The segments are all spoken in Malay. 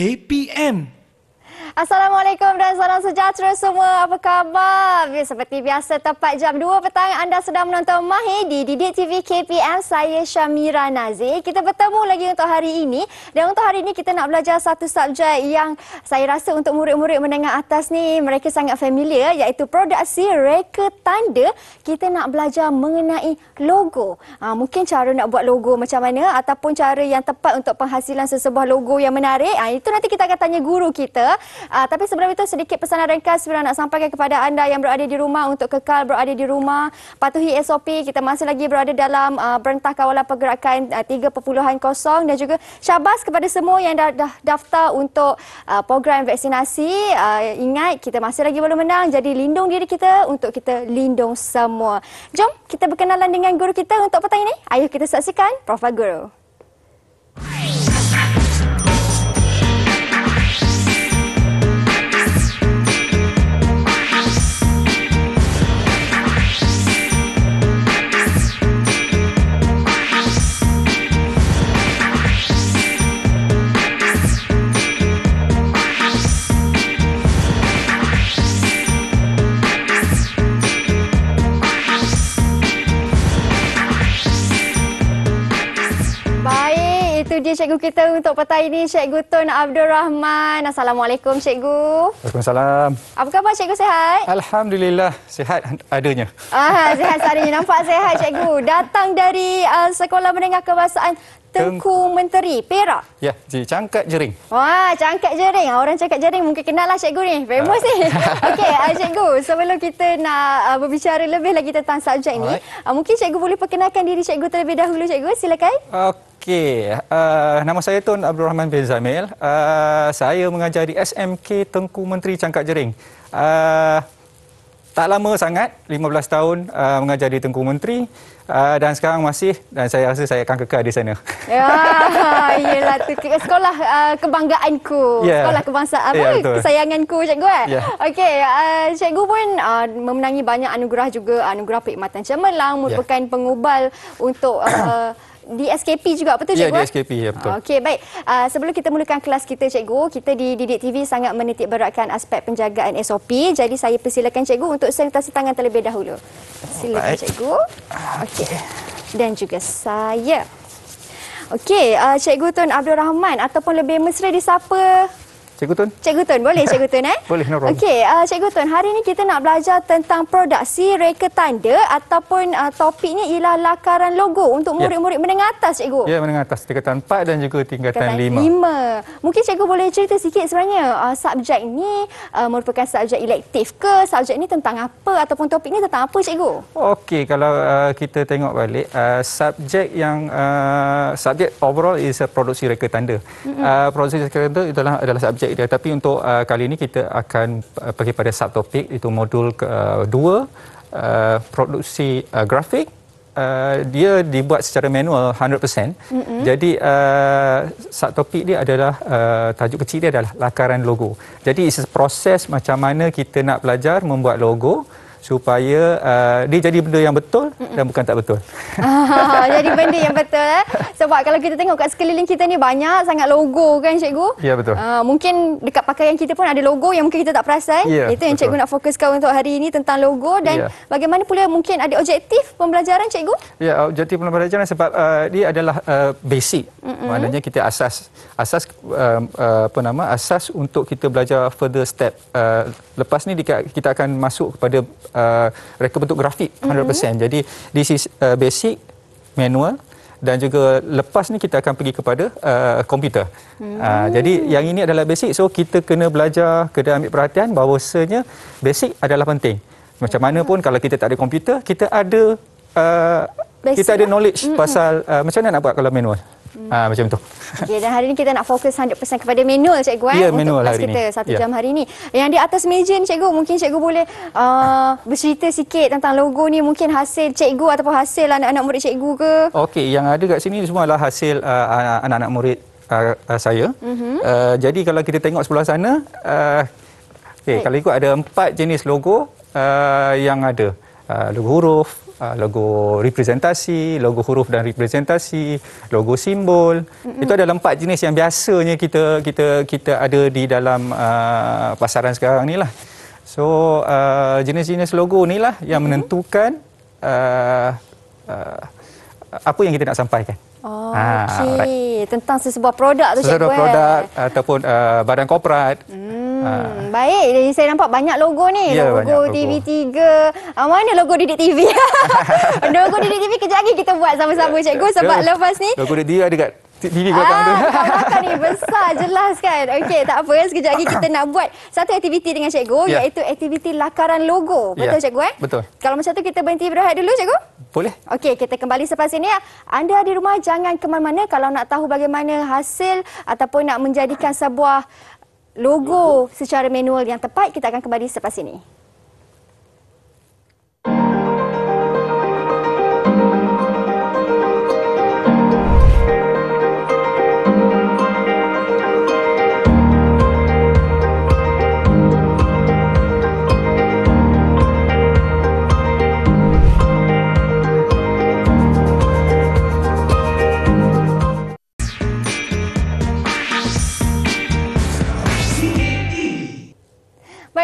KPM. Assalamualaikum dan salam sejahtera semua. Apa khabar? Seperti biasa tepat jam 2 petang anda sedang menonton Mahir di Didik TV KPM. Saya Syamira Nazir. Kita bertemu lagi untuk hari ini. Dan untuk hari ini kita nak belajar satu subjek yang saya rasa untuk murid-murid menengah atas ni mereka sangat familiar iaitu produksi reka tanda. Kita nak belajar mengenai logo. Ha, mungkin cara nak buat logo macam mana ataupun cara yang tepat untuk penghasilan sesebuah logo yang menarik. Ha, itu nanti kita akan tanya guru kita. Uh, tapi sebelum itu sedikit pesanan ringkas saya nak sampaikan kepada anda yang berada di rumah untuk kekal berada di rumah. Patuhi SOP. Kita masih lagi berada dalam uh, berentah kawalan pergerakan uh, 3.0 dan juga syabas kepada semua yang dah, dah daftar untuk uh, program vaksinasi. Uh, ingat kita masih lagi belum menang. Jadi lindung diri kita untuk kita lindung semua. Jom kita berkenalan dengan guru kita untuk petang ini. Ayuh kita saksikan Prof. Guru. Dia cikgu kita untuk petang ini Cikgu Tun Abdul Rahman. Assalamualaikum cikgu. Waalaikumsalam. Apa khabar cikgu sehat? Alhamdulillah sihat adanya. Ah, sihat seadanya. Nampak sehat cikgu. Datang dari uh, Sekolah Menengah Kebahasaan Tengku Menteri, Perak. Ya, di Cangkat Jering. Wah, Cangkat Jering. Orang Cangkat Jering mungkin kenal lah cikgu ni. Famous ni. Okey, uh, cikgu. Sebelum kita nak uh, berbicara lebih lagi tentang subjek ni, uh, mungkin cikgu boleh perkenalkan diri cikgu terlebih dahulu, cikgu. Silakan. Okey, uh, nama saya Tun Abdul Rahman bin Zamil. Uh, saya mengajar di SMK Tengku Menteri Cangkat Jering. Uh, tak lama sangat, 15 tahun uh, mengajar di Tengku Menteri uh, dan sekarang masih dan saya rasa saya akan kekal di sana. Ya, iyalah tu sekolah uh, kebanggaanku, yeah. sekolah kebangsaan apa yeah, kesayanganku cikgu eh. Yeah. Okey, uh, cikgu pun uh, memenangi banyak anugerah juga, anugerah perkhidmatan cemerlang ya. merupakan yeah. pengubal untuk uh, di SKP juga betul ya, cikgu? Ya, di SKP ya betul. Okey, baik. Uh, sebelum kita mulakan kelas kita cikgu, kita di Didik TV sangat menitik beratkan aspek penjagaan SOP. Jadi saya persilakan cikgu untuk sanitasi tangan terlebih dahulu. Silakan baik. cikgu. Okey. Dan juga saya. Okey, uh, Cikgu Tun Abdul Rahman ataupun lebih mesra disapa Cikgu Tun? Cikgu Tun, boleh Cikgu Tun eh? boleh, no problem. Okey, uh, Cikgu Tun, hari ini kita nak belajar tentang produksi reka tanda ataupun uh, topiknya ialah lakaran logo untuk ya. murid-murid yeah. menengah atas, Cikgu. Ya, yeah, menengah atas. Tingkatan 4 dan juga tingkatan 5. 5. Mungkin Cikgu boleh cerita sikit sebenarnya uh, subjek ini uh, merupakan subjek elektif ke? Subjek ini tentang apa ataupun topik ini tentang apa, Cikgu? Okey, kalau uh, kita tengok balik, uh, subjek yang uh, subjek overall is produksi reka tanda. Mm-hmm. Uh, produksi reka tanda adalah, adalah subjek dia. Tapi untuk uh, kali ini kita akan uh, pergi pada subtopik itu modul kedua uh, uh, produksi uh, grafik. Uh, dia dibuat secara manual 100% mm-hmm. jadi uh, subtopik dia adalah uh, tajuk kecil dia adalah lakaran logo. Jadi proses macam mana kita nak belajar membuat logo supaya uh, dia jadi benda yang betul Mm-mm. dan bukan tak betul. Ah, jadi benda yang betul eh. Sebab kalau kita tengok kat sekeliling kita ni banyak sangat logo kan cikgu? Ya betul. Uh, mungkin dekat pakaian kita pun ada logo yang mungkin kita tak perasan. Ya, Itu yang betul. cikgu nak fokuskan untuk hari ini tentang logo dan ya. bagaimana pula mungkin ada objektif pembelajaran cikgu? Ya, objektif pembelajaran sebab uh, dia adalah uh, basic. Mm-mm. Maknanya kita asas asas uh, uh, apa nama? asas untuk kita belajar further step. Uh, lepas ni kita akan masuk kepada uh, reka bentuk grafik 100%. Mm-hmm. Jadi this is uh, basic manual dan juga lepas ni kita akan pergi kepada uh, komputer. Hmm. Uh, jadi yang ini adalah basic so kita kena belajar kena ambil perhatian bahawasanya basic adalah penting. Macam mana pun kalau kita tak ada komputer, kita ada uh, kita ada lah. knowledge hmm. pasal uh, macam mana nak buat kalau manual. Hmm. Uh, macam tu. Okay, dan hari ini kita nak fokus 100% kepada manual cikgu eh, ya, untuk kelas kita ini. satu ya. jam hari ini. Yang di atas meja ni cikgu, mungkin cikgu boleh uh, bercerita sikit tentang logo ni mungkin hasil cikgu ataupun hasil anak-anak murid cikgu ke? Okey, yang ada kat sini semua adalah hasil uh, anak-anak murid uh, uh, saya. Uh-huh. Uh, jadi kalau kita tengok sebelah sana, uh, okay, kalau ikut ada empat jenis logo uh, yang ada. Uh, logo huruf, logo representasi, logo huruf dan representasi, logo simbol. Mm-hmm. Itu adalah empat jenis yang biasanya kita kita kita ada di dalam uh, pasaran sekarang ni lah. So uh, jenis-jenis logo ni lah yang mm-hmm. menentukan uh, uh, apa yang kita nak sampaikan. Oh, ha, okey. Right. Tentang sesebuah produk tu, Cikgu. Sesebuah produk eh? ataupun uh, badan korporat. Hmm, ha. Baik, jadi saya nampak banyak logo ni. Ya, logo, logo TV3. Ah, mana logo Didik TV? logo Didik TV kejap lagi kita buat sama-sama, Cikgu. Sebab ya. lepas ni... Logo Didik TV ada kat TV belakang ah, tu. Belakang ni besar jelas kan. Okey, tak apa. Sekejap lagi kita nak buat satu aktiviti dengan cikgu ya. iaitu aktiviti lakaran logo. Betul ya. cikgu eh? Betul. Kalau macam tu kita berhenti berehat dulu cikgu? Boleh. Okey, kita kembali selepas ini. Anda di rumah jangan ke mana-mana kalau nak tahu bagaimana hasil ataupun nak menjadikan sebuah logo secara manual yang tepat, kita akan kembali selepas ini.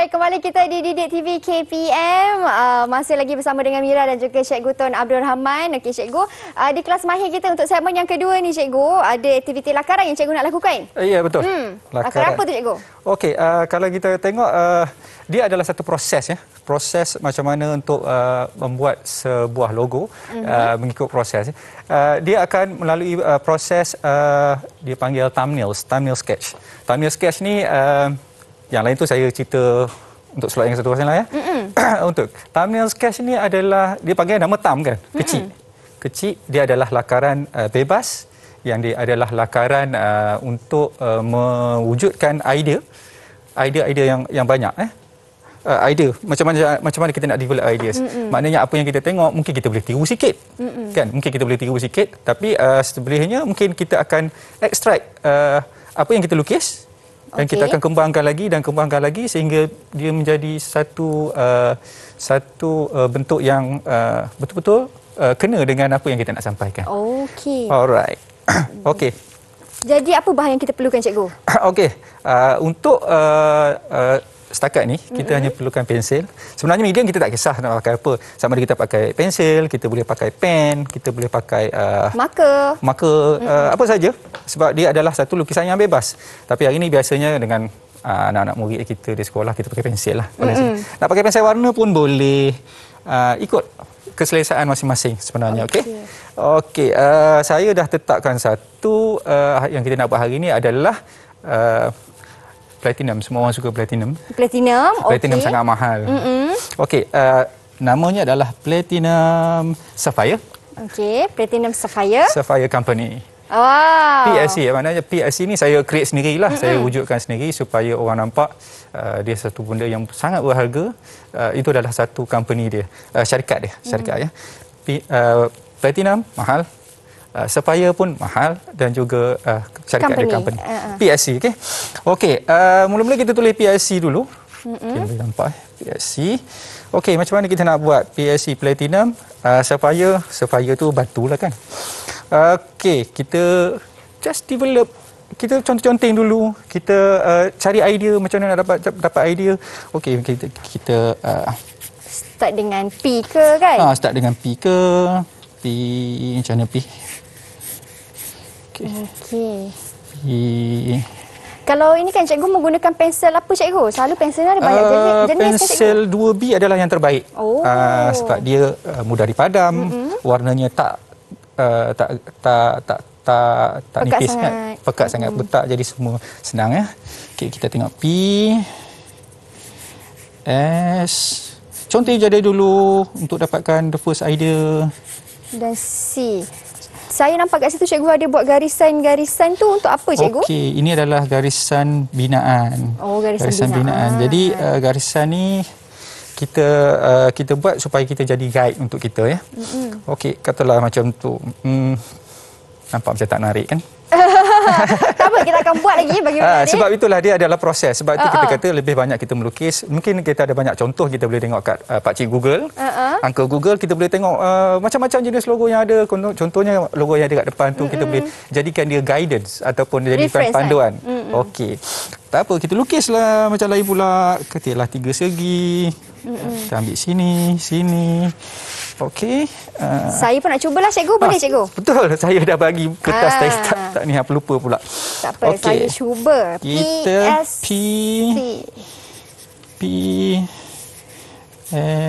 Kembali kita di Didik TV KPM. Uh, masih lagi bersama dengan Mira dan juga Cikgu Tun Abdul Rahman. Okey Cikgu, uh, di kelas mahir kita untuk segmen yang kedua ni Cikgu, ada aktiviti lakaran yang Cikgu nak lakukan? Uh, ya, betul. Hmm. Lakaran. lakaran apa tu Cikgu? Okey, uh, kalau kita tengok, uh, dia adalah satu proses ya. Proses macam mana untuk uh, membuat sebuah logo uh-huh. uh, mengikut proses. Uh, dia akan melalui uh, proses, uh, dia panggil thumbnails, thumbnail sketch. Thumbnail sketch ni... Uh, yang lain tu saya cerita untuk slot yang satu pasal lah ya. untuk thumbnail sketch ni adalah dia panggil nama thumb kan, kecil. Mm-mm. Kecil. Dia adalah lakaran uh, bebas. Yang dia adalah lakaran uh, untuk uh, mewujudkan idea. Idea-idea yang yang banyak eh? Uh, idea. Macam mana macam mana kita nak develop ideas? Mm-mm. maknanya apa yang kita tengok mungkin kita boleh tiru sikit. Mm-mm. kan? Mungkin kita boleh tiru sikit. Tapi uh, sebelahnya mungkin kita akan extract uh, apa yang kita lukis dan okay. kita akan kembangkan lagi dan kembangkan lagi sehingga dia menjadi satu uh, satu uh, bentuk yang uh, betul-betul uh, kena dengan apa yang kita nak sampaikan. Okey. Alright. Okey. Jadi apa bahan yang kita perlukan cikgu? Okey. Uh, untuk uh, uh, setakat ni kita mm-hmm. hanya perlukan pensel. Sebenarnya medium kita tak kisah nak pakai apa. Sama ada kita pakai pensel, kita boleh pakai pen, kita boleh pakai uh, marker. Marker mm-hmm. uh, apa saja sebab dia adalah satu lukisan yang bebas. Tapi hari ini biasanya dengan uh, anak-anak murid kita di sekolah kita pakai pensel lah. Mm-hmm. Nak pakai pensel warna pun boleh. Uh, ikut keselesaan masing-masing sebenarnya okey. Okey, okay, uh, saya dah tetapkan satu uh, yang kita nak buat hari ini adalah uh, platinum. Semua orang suka platinum. Platinum, okey. Platinum sangat mahal. Mm-hmm. Okey, uh, namanya adalah Platinum Sapphire. Okey, Platinum Sapphire. Sapphire Company. Wow. PSC, maknanya PSC ni saya create sendirilah. Mm-hmm. Saya wujudkan sendiri supaya orang nampak uh, dia satu benda yang sangat berharga. Uh, itu adalah satu company dia, uh, syarikat dia, syarikat mm. ya. P, uh, Platinum mahal, uh, supplier pun mahal dan juga uh, syarikat company. dia company. Uh-huh. PSC okey. Okey, uh, mula-mula kita tulis PSC dulu. Mm-hmm. Okay, boleh nampak eh PSC. Okey, macam mana kita nak buat PSC Platinum? Uh, supplier, supplier tu batu lah kan. Okey, kita just develop kita contoh-contoh dulu kita uh, cari idea macam mana nak dapat dapat idea okey kita kita uh, start dengan P ke kan ah start dengan P ke P macam mana P Okey. Okey. Kalau ini kan cikgu menggunakan pensel apa cikgu? Selalu pensel ada banyak uh, jenis Pensel kan, 2B adalah yang terbaik. Oh. Uh, sebab dia uh, mudah dipadam, mm-hmm. warnanya tak uh, tak tak tak tak tak pekat nipis sangat. kan. Pekat mm-hmm. sangat betak jadi semua senang ya. Okey kita tengok P S Contoh jadi dulu untuk dapatkan the first idea. Dan C saya nampak kat situ cikgu ada buat garisan-garisan tu untuk apa cikgu? Okey, ini adalah garisan binaan. Oh, garisan, garisan binaan. binaan. Jadi uh, garisan ni kita uh, kita buat supaya kita jadi guide untuk kita ya. Mm-hmm. Okey, katalah macam tu. Hmm, nampak macam tak menarik kan? tak apa, kita akan buat lagi bagi Ah, adik. sebab itulah dia adalah proses. Sebab itu Ah, kita ah. kata lebih banyak kita melukis. Mungkin kita ada banyak contoh kita boleh tengok kat uh, pakcik Google. Ah, ah. Uncle Google kita boleh tengok uh, macam-macam jenis logo yang ada. Contoh- Contohnya logo yang ada kat depan tu kita boleh jadikan dia guidance ataupun jadikan Reference, panduan. Okey. Tak apa kita lukislah macam lain pula. Ketiaklah tiga segi. Kita ambil sini, sini. Okey. Uh, Saya pun nak cubalah cikgu, boleh ah, cikgu? Betul. Saya dah bagi kertas Ah. teks tak, tak ni apa lupa pula. Tak apa, Okey. saya cuba. Kita. P P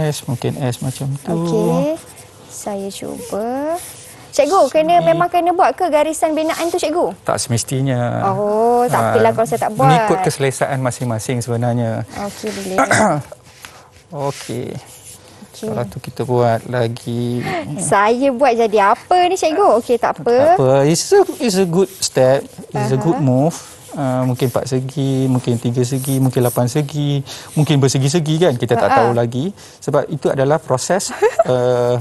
S mungkin S macam tu. Okey. Saya cuba. Cikgu, kena memang kena buat ke garisan binaan tu cikgu? Tak semestinya. Oh, tak Ah, apalah kalau saya tak buat. Mengikut keselesaan masing-masing sebenarnya. Okey, boleh. Okey. Okey. Kalau tu kita buat lagi. Saya buat jadi apa ni cikgu? Okey, tak apa. Tak apa. It's a, it's a good step. It's a good move. Uh, mungkin empat segi, mungkin tiga segi, mungkin lapan segi, mungkin bersegi-segi kan kita tak Ha-ha. tahu lagi sebab itu adalah proses uh,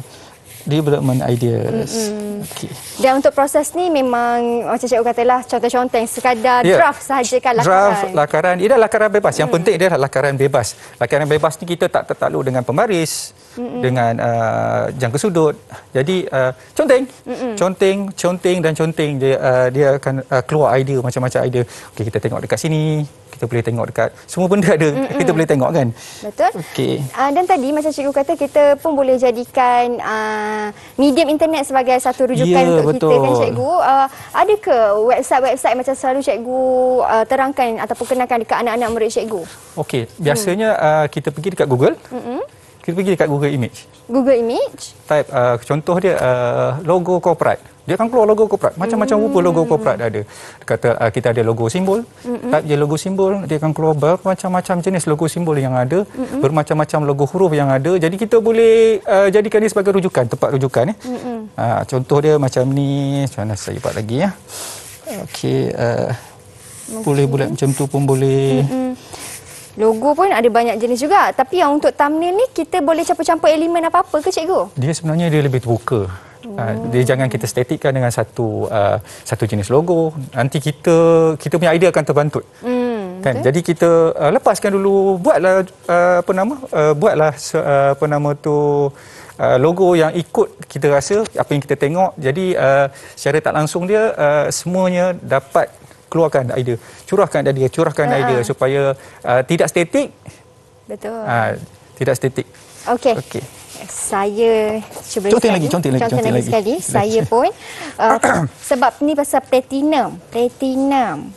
development ideas. Okey. Dan untuk proses ni memang macam cikgu katalah contoh-contoh yang sekadar Ya. draft sahaja kan lakaran. Draft, lakaran. Ia adalah lakaran bebas. Yang penting dia adalah lakaran bebas. Lakaran bebas ni kita tak tertakluk dengan pembaris, Mm-mm. dengan uh, jangka sudut. Jadi uh, conteng, Mm-mm. conteng, conteng dan conteng dia uh, dia akan uh, keluar idea macam-macam idea. Okey kita tengok dekat sini, kita boleh tengok dekat semua benda ada. Mm-mm. Kita boleh tengok kan. Betul? Okey. Uh, dan tadi macam cikgu kata kita pun boleh jadikan uh, medium internet sebagai satu rujukan Ya, untuk kita betul. kan cikgu. Uh, ada ke website-website macam selalu cikgu uh, terangkan ataupun kenalkan dekat anak-anak murid cikgu? Okey, biasanya uh, kita pergi dekat Google. Mm-mm. Kita pergi dekat Google Image. Google Image? type uh, contoh dia uh, logo korporat. Dia akan keluar logo korporat. Macam-macam rupa logo korporat ada. Dia kata uh, kita ada logo simbol. Mm-hmm. Type je logo simbol, dia akan keluar bermacam-macam jenis logo simbol yang ada, mm-hmm. bermacam-macam logo huruf yang ada. Jadi kita boleh uh, jadikan dia sebagai rujukan, tempat rujukan ya. Mm-hmm. Uh, contoh dia macam ni. Macam mana saya buat lagi ya. Okey, uh, boleh bulat macam tu pun boleh. Hmm. Logo pun ada banyak jenis juga. Tapi yang untuk thumbnail ni kita boleh campur-campur elemen apa-apa ke cikgu? Dia sebenarnya dia lebih terbuka. Uh, dia jangan kita statikkan dengan satu uh, satu jenis logo. Nanti kita kita punya idea akan terbantut. Hmm. Kan? Jadi kita uh, lepaskan dulu buatlah uh, apa nama uh, buatlah uh, apa nama tu uh, logo yang ikut kita rasa apa yang kita tengok. Jadi uh, secara tak langsung dia uh, semuanya dapat keluarkan idea. Curahkan idea, curahkan Ha-ha. idea supaya uh, tidak statik. Betul. Uh, tidak statik. Okey. Okey. Saya cuba sekali. lagi, conteng lagi, conteng lagi lagi. sekali. Saya pun uh, sebab ni pasal platinum. Platinum.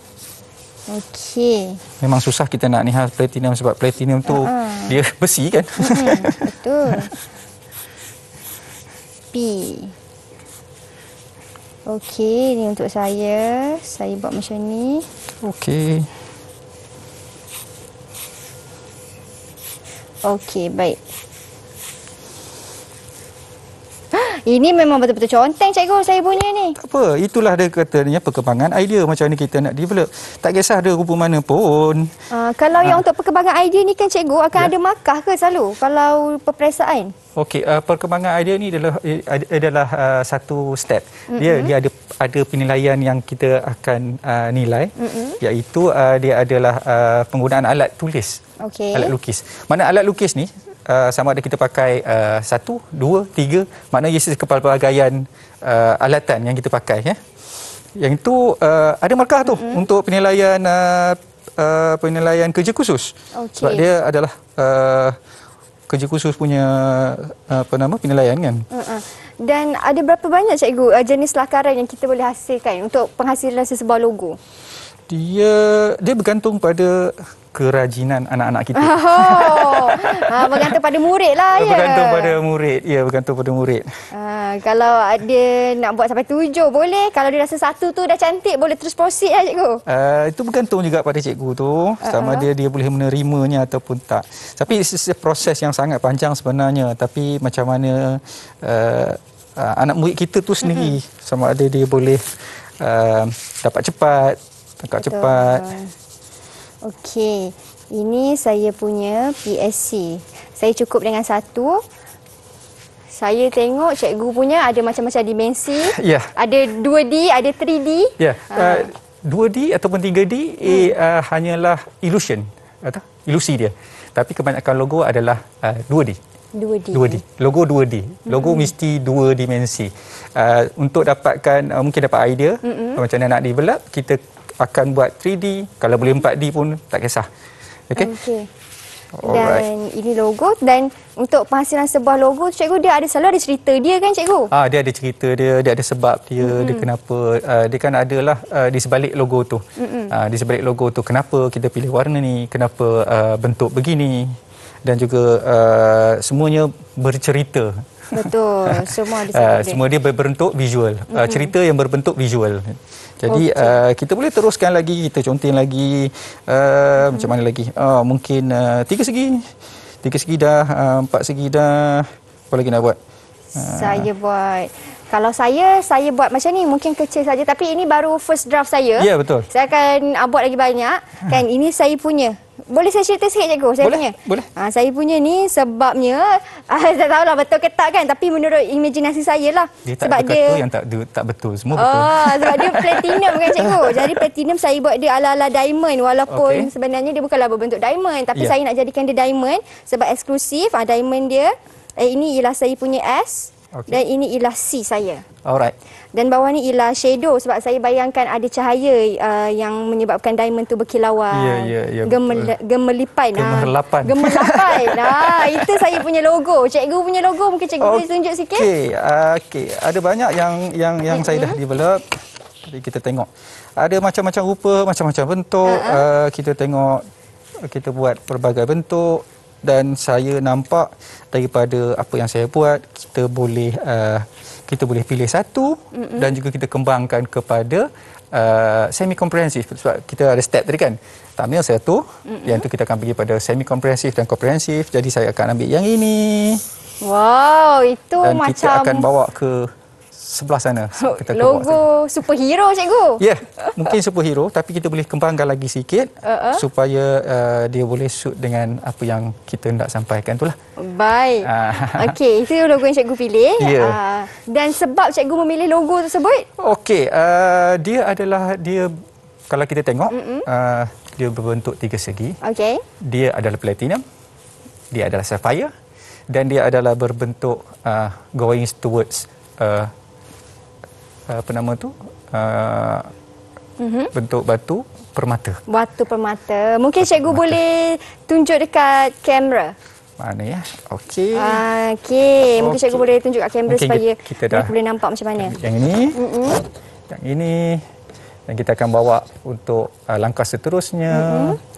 Okey. Memang susah kita nak ni hal platinum sebab platinum tu Ha-ha. dia besi kan. Hmm, betul. P. Okey, ni untuk saya. Saya buat macam ni. Okey. Okey, baik. Ini memang betul-betul conteng cikgu saya punya ni. Tak apa, itulah dia katanya perkembangan idea macam ni kita nak develop. Tak kisah ada rupa mana pun. Uh, kalau yang untuk perkembangan idea ni kan cikgu akan Ya. ada markah ke selalu kalau peperiksaan? Okey, uh, perkembangan idea ni adalah eh, adalah uh, satu step. Dia dia ada ada penilaian yang kita akan uh, nilai Mm-mm. iaitu uh, dia adalah uh, penggunaan alat tulis. Okey. Alat lukis. Mana alat lukis ni uh, sama ada kita pakai uh, satu, dua, tiga, maknanya ia kepelbagaian uh, alatan yang kita pakai ya. Yang itu uh, ada markah tu mm-hmm. untuk penilaian uh, uh, penilaian kerja khusus. Okey. Sebab dia adalah uh, kerja khusus punya uh, apa nama penilaian kan. Uh-uh. Dan ada berapa banyak cikgu uh, jenis lakaran yang kita boleh hasilkan untuk penghasilan sesebuah logo? Dia dia bergantung pada kerajinan anak-anak kita. Oh, ha, bergantung pada murid lah ya. Bergantung pada murid. Ya, bergantung pada murid. Ha, kalau dia nak buat sampai tujuh boleh. Kalau dia rasa satu tu dah cantik boleh terus proceed lah cikgu. Uh, itu bergantung juga pada cikgu tu sama dia dia boleh menerimanya ataupun tak. Tapi proses yang sangat panjang sebenarnya tapi macam mana uh, uh, anak murid kita tu sendiri mm-hmm. sama ada dia boleh uh, dapat cepat, tangkap cepat. Okey. Ini saya punya PSC. Saya cukup dengan satu. Saya tengok cikgu punya ada macam-macam dimensi. Ya. Ada 2D, ada 3D. Ya. Uh, 2D ataupun 3D hmm. eh, uh, hanyalah illusion atau ilusi dia. Tapi kebanyakan logo adalah uh, 2D. 2D. 2D. Logo 2D. Logo hmm. mesti dua dimensi. Uh, untuk dapatkan uh, mungkin dapat idea hmm. macam mana nak develop, kita akan buat 3D, kalau boleh 4D pun tak kisah. Okey. Okay. Alright. Dan ini logo dan untuk penghasilan sebuah logo cikgu dia ada selalu ada cerita dia kan cikgu? Ah dia ada cerita dia, dia ada sebab dia, mm-hmm. dia kenapa uh, dia kan adalah uh, di sebalik logo tu. Mm-hmm. Uh, di sebalik logo tu kenapa kita pilih warna ni, kenapa uh, bentuk begini dan juga uh, semuanya bercerita. Betul, semua di uh, semua dia berbentuk visual. Mm-hmm. Uh, cerita yang berbentuk visual. Jadi okay. uh, kita boleh teruskan lagi, kita conteng lagi uh, hmm. macam mana lagi? Uh, mungkin uh, tiga segi, tiga segi dah, uh, empat segi dah. Apa lagi nak buat? Uh. Saya buat. Kalau saya, saya buat macam ni mungkin kecil saja. Tapi ini baru first draft saya. Ya yeah, betul. Saya akan uh, buat lagi banyak. Kan ini saya punya. Boleh saya cerita sikit cikgu? Saya boleh, punya. Boleh. Ha, saya punya ni sebabnya ah, saya tahu lah betul ke tak kan tapi menurut imajinasi saya lah. Dia tak sebab dia yang tak tak betul semua betul. Oh, sebab dia platinum kan cikgu. Jadi platinum saya buat dia ala-ala diamond walaupun okay. sebenarnya dia bukanlah berbentuk diamond tapi yeah. saya nak jadikan dia diamond sebab eksklusif. Ah diamond dia eh, ini ialah saya punya S okay. dan ini ialah C saya. Alright. Dan bawah ni ialah shadow sebab saya bayangkan ada cahaya uh, yang menyebabkan diamond tu berkilauan. Ya, ya, ya. Gemel, gemelipan. Gemerlapan. Gemerlapan. nah, itu saya punya logo. Cikgu punya logo mungkin cikgu okay. boleh tunjuk sikit. Okey, uh, okey. Ada banyak yang yang yang saya dah develop. Jadi kita tengok. Ada macam-macam rupa, macam-macam bentuk. Uh-huh. Uh, kita tengok kita buat pelbagai bentuk dan saya nampak daripada apa yang saya buat kita boleh uh, kita boleh pilih satu mm-hmm. dan juga kita kembangkan kepada uh, semi komprehensif sebab kita ada step tadi kan thumbnail satu mm-hmm. yang tu kita akan pergi pada semi komprehensif dan komprehensif jadi saya akan ambil yang ini wow itu dan macam kita akan bawa ke sebelah sana. Kita Logo superhero cikgu. Ya, yeah, mungkin superhero tapi kita boleh kembangkan lagi sikit uh-uh. supaya uh, dia boleh suit dengan apa yang kita nak sampaikan itulah. Baik. Uh. Okey, itu logo yang cikgu pilih. Yeah. Uh, dan sebab cikgu memilih logo tersebut? Okey, uh, dia adalah dia kalau kita tengok uh, dia berbentuk tiga segi. Okey. Dia adalah platinum. Dia adalah sapphire dan dia adalah berbentuk uh, going towards uh, apa nama tu uh, mm-hmm. bentuk batu permata. Batu permata. Mungkin batu cikgu permata. boleh tunjuk dekat kamera. Mana ya? Okey. Ah, okey. Mungkin okay. cikgu boleh tunjuk kat kamera supaya kita dah boleh nampak macam mana. Yang ini. Mm-hmm. Yang ini. Dan kita akan bawa untuk uh, langkah seterusnya. Mm-hmm.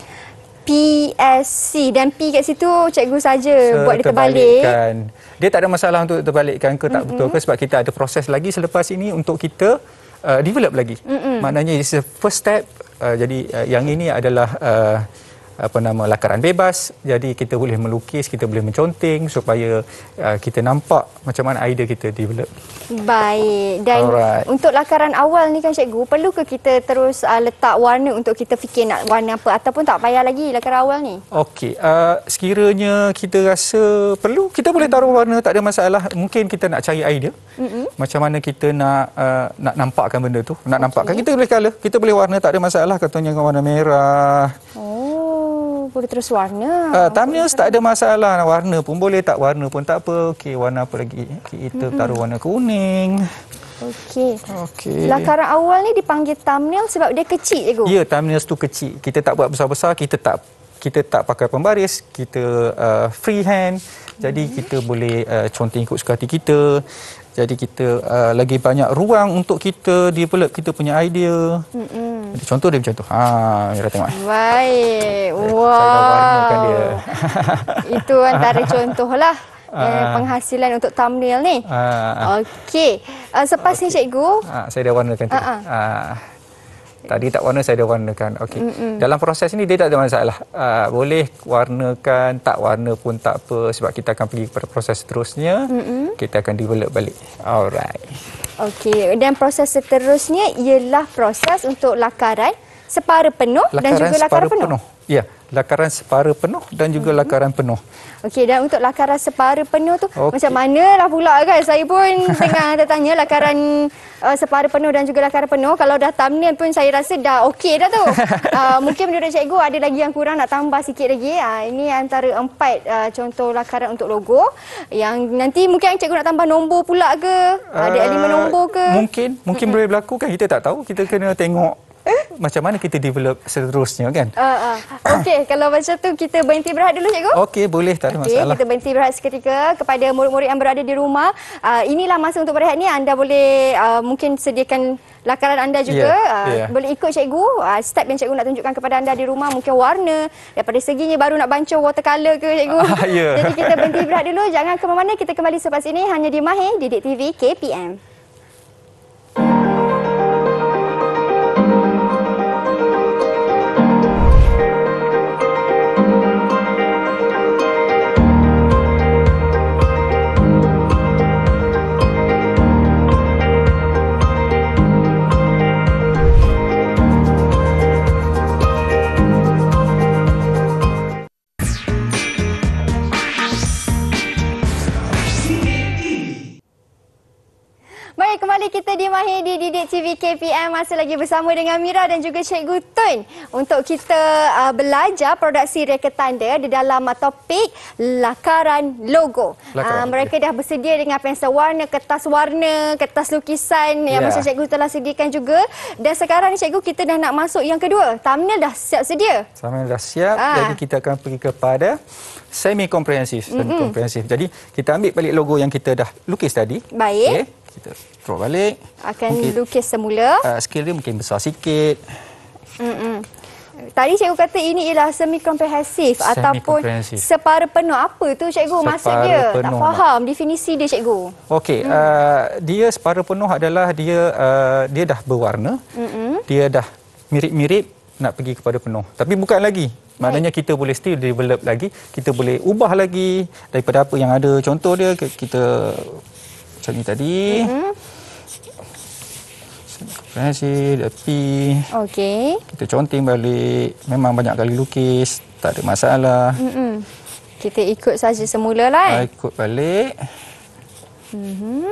PSC dan P kat situ cikgu saja buat dia terbalik. Dia tak ada masalah untuk terbalikkan ke tak mm-hmm. betul ke sebab kita ada proses lagi selepas ini untuk kita uh, develop lagi. Mm-hmm. Maknanya this is the first step. Uh, jadi uh, yang ini adalah uh, apa nama lakaran bebas. Jadi kita boleh melukis kita boleh menconteng supaya uh, kita nampak macam mana idea kita develop. Baik. Dan Alright. untuk lakaran awal ni kan cikgu perlu ke kita terus uh, letak warna untuk kita fikir nak warna apa? Ataupun tak payah lagi lakaran awal ni? Okey uh, sekiranya kita rasa perlu kita boleh taruh warna tak ada masalah. Mungkin kita nak cari idea. Mm-hmm. macam mana kita nak uh, nak nampakkan benda tu. Nak okay. nampakkan. Kita boleh color kita boleh warna tak ada masalah. Katanya warna merah. Oh boleh terus warna. Uh, thumbnails tak ada masalah warna pun boleh tak warna pun tak apa. Okey, warna apa lagi? Kita mm-hmm. taruh warna kuning. Okey. Okey. Lakaran awal ni dipanggil thumbnail sebab dia kecil je. Ya, thumbnails tu kecil. Kita tak buat besar-besar, kita tak kita tak pakai pembaris, kita uh, freehand. Jadi mm-hmm. kita boleh uh, conteng ikut suka hati kita. Jadi kita uh, lagi banyak ruang untuk kita develop kita punya idea. Mm-mm. Jadi contoh dia macam tu. Ha, Mira tengok. Baik. Wow. Saya dah warnakan dia. Itu antara contohlah uh, penghasilan untuk thumbnail ni. Uh, Okey. Uh, selepas okay. ni cikgu. Uh, saya dah warnakan tu. Uh-uh. Uh, Tadi tak warna saya dah warnakan. Okey. Dalam proses ini dia tak ada masalah. Uh, boleh warnakan, tak warna pun tak apa sebab kita akan pergi kepada proses seterusnya. Mm-mm. Kita akan develop balik. Alright. Okey, dan proses seterusnya ialah proses untuk lakaran separa penuh lakaran dan juga lakaran penuh. penuh. Ya, lakaran separa penuh dan juga mm-hmm. lakaran penuh. Okey, dan untuk lakaran separa penuh tu okay. macam manalah pula kan? Saya pun tengah tertanya lakaran uh, separa penuh dan juga lakaran penuh. Kalau dah thumbnail pun saya rasa dah okey dah tu. uh, mungkin menurut cikgu ada lagi yang kurang nak tambah sikit lagi. Uh, ini antara empat uh, contoh lakaran untuk logo. Yang nanti mungkin cikgu nak tambah nombor pula ke? Uh, ada elemen nombor ke? Mungkin. Mungkin boleh berlaku kan. Kita tak tahu. Kita kena tengok macam mana kita develop seterusnya kan? Uh, uh. Okey, kalau macam tu kita berhenti berehat dulu cikgu. Okey, boleh tak ada okay, masalah. kita berhenti berehat seketika kepada murid-murid yang berada di rumah. Uh, inilah masa untuk berehat ni anda boleh uh, mungkin sediakan lakaran anda juga. Yeah, uh, yeah. Boleh ikut cikgu. Uh, step yang cikgu nak tunjukkan kepada anda di rumah mungkin warna. Daripada seginya baru nak bancur watercolor ke cikgu. Uh, yeah. Jadi kita berhenti berehat dulu. Jangan ke mana-mana. Kita kembali selepas ini hanya di Mahir Didik TV KPM. TV KPM masih lagi bersama dengan Mira dan juga Cikgu Tun untuk kita uh, belajar produksi reka tanda di dalam uh, topik lakaran logo. Lakaran. Uh, mereka dah bersedia dengan pensel warna, kertas warna, kertas lukisan yeah. yang ya. masa Cikgu telah sediakan juga. Dan sekarang ni Cikgu kita dah nak masuk yang kedua. Thumbnail dah siap sedia. Thumbnail dah siap. Uh. Jadi kita akan pergi kepada semi komprehensif. Semi komprehensif. Jadi kita ambil balik logo yang kita dah lukis tadi. Baik. Okay kita draw balik. Akan mungkin, lukis semula. Uh, scale dia mungkin besar sikit. Mm-mm. Tadi cikgu kata ini ialah semi komprehensif ataupun separa penuh. Apa tu cikgu separa maksud dia? Penuh. Tak faham definisi dia cikgu. Okey, hmm. uh, dia separa penuh adalah dia uh, dia dah berwarna. Mm-mm. Dia dah mirip-mirip nak pergi kepada penuh. Tapi bukan lagi. Maknanya kita boleh still develop lagi, kita boleh ubah lagi daripada apa yang ada. Contoh dia kita macam ni tadi. Mm-hmm. Komprehensif, api. Okey. Kita conteng balik. Memang banyak kali lukis. Tak ada masalah. Mm-hmm. Kita ikut saja semula lah. Eh? Ikut balik. Mm-hmm.